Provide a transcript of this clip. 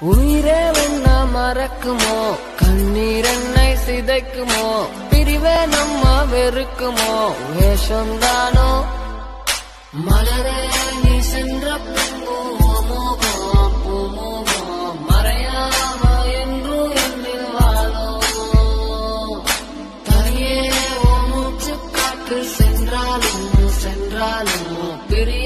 உயிரே வெண்ணா மறக்குமோ? கண்ணீரெண்ணை சிதைக்குமோ? பிரிவே நம்ம வெறுக்குமோ? வேஷம்தானோ? மலரே நீ சென்ற சென்றாலும் சென்றாலும் பிரி